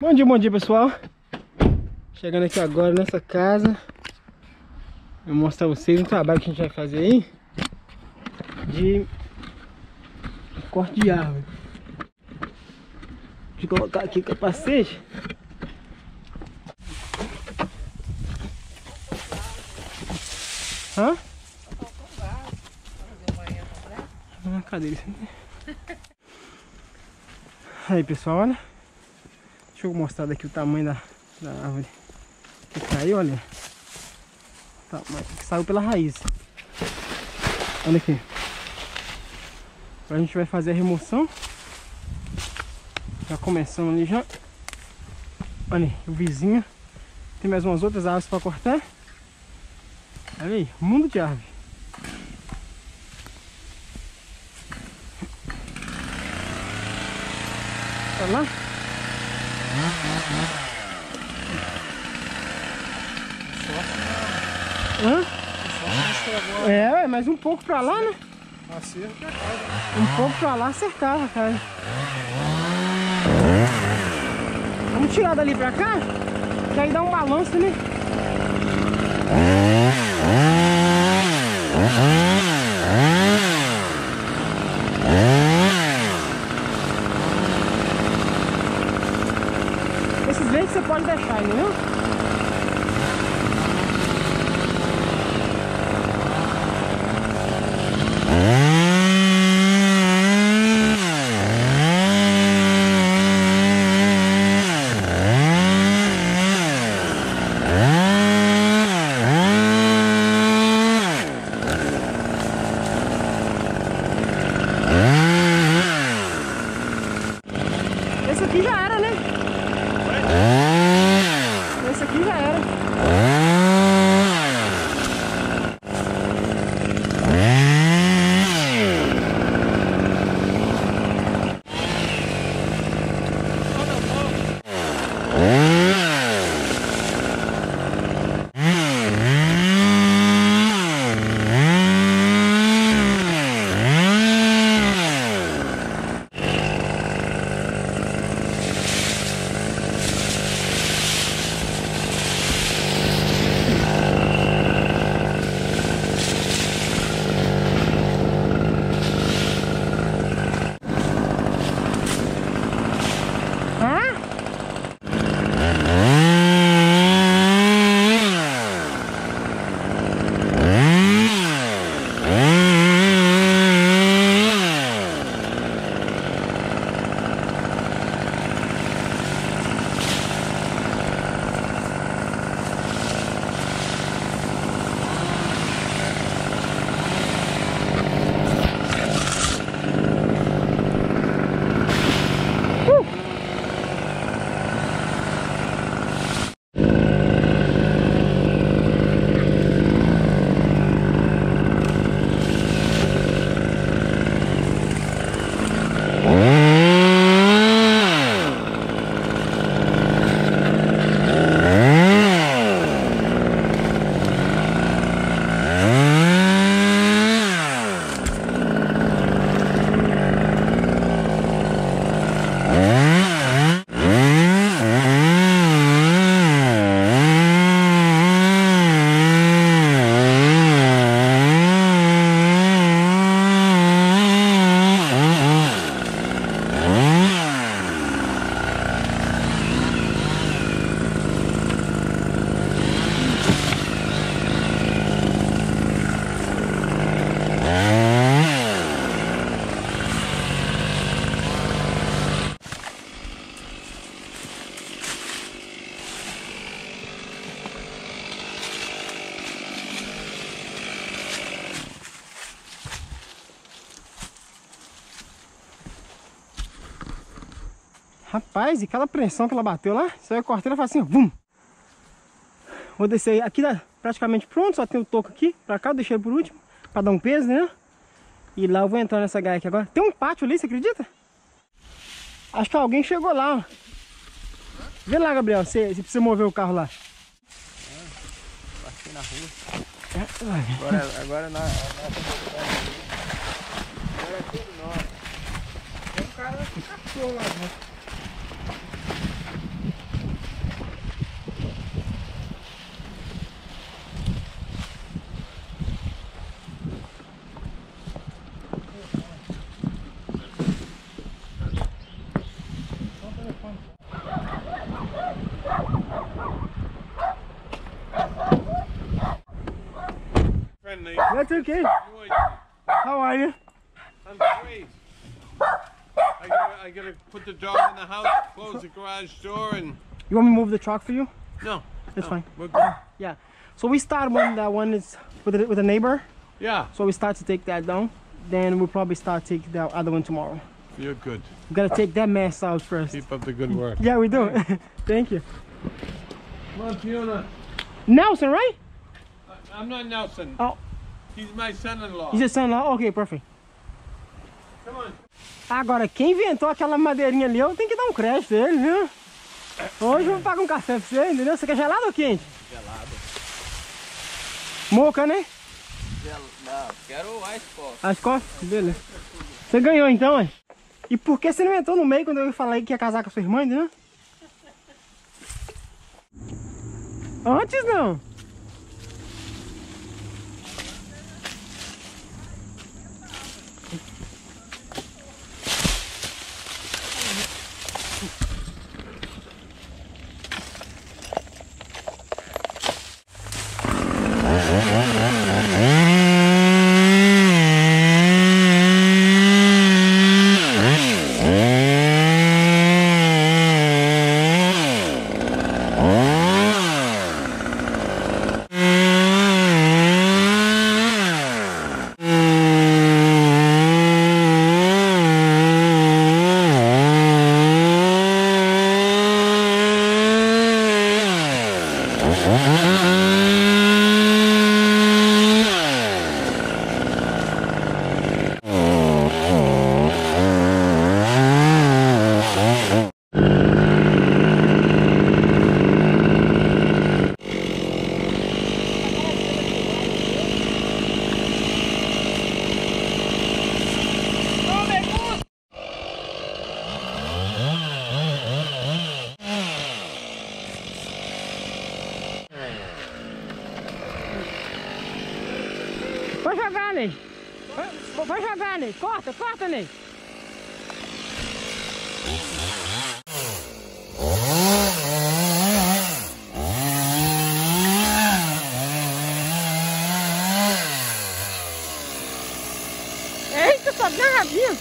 Bom dia, bom dia pessoal. Chegando aqui agora nessa casa. Vou mostrar pra vocês um trabalho que a gente vai fazer aí De corte de árvore. Deixa eu colocar aqui o capacete. Hã? Ah, cadê isso? Aí pessoal, olha Deixa eu mostrar daqui o tamanho da, da árvore que caiu, olha. Tá, que saiu pela raiz. Olha aqui. Agora a gente vai fazer a remoção. Já começamos ali já. Olha aí, o vizinho. Tem mais umas outras árvores para cortar. Olha aí, mundo de árvore. Olha lá. Hã? É, mas um pouco pra lá, né? Um pouco pra lá cercava, cara. Vamos tirar dali pra cá, que aí dá um balanço, né? quantify, you know. Rapaz, e aquela pressão que ela bateu lá, você vai cortando e faz assim, ó, vum. Vou descer aí. aqui tá praticamente pronto, só tem o toco aqui, pra cá eu deixei por último, pra dar um peso, né? E lá eu vou entrar nessa gaia aqui agora. Tem um pátio ali, você acredita? Acho que alguém chegou lá, ó. Vê lá, Gabriel, se, precisa mover o carro lá. Passei na rua. É, Agora, agora na, Agora é tudo nosso. Tem um cara que captou lá, né? That's okay. How are you? I'm great. I gotta, I gotta put the dog in the house, close the garage door, and You want me to move the truck for you? no, That's no, fine. We're good. Yeah. So we start when that one is with a, with a neighbor. Yeah, So we start to take that down. Then we'll probably start take the other one tomorrow. you're good. We gotta take that mess out first. Keep up the good work. Yeah, we do. Thank you. Come on, Fiona. Nelson, right? I'm not Nelson. Oh. He's my son-in-law. He's your son-in-law? Okay, perfect. Come on. Agora, quem inventou aquela madeirinha ali, eu tenho que dar um crédito a ele, viu? Hoje eu vou pagar um café pra você, entendeu? Você quer gelado ou quente? Gelado. Moca, né? Gel... Não, quero ice pop. As costas? Beleza. Você ganhou então, hein? E por que você não entrou no meio quando eu falei que ia casar com a sua irmã, entendeu? Antes não. Vai jogar, Ney. Vai, jogar, Ney. Corta, corta, Ney. Eita, só deu rabinho.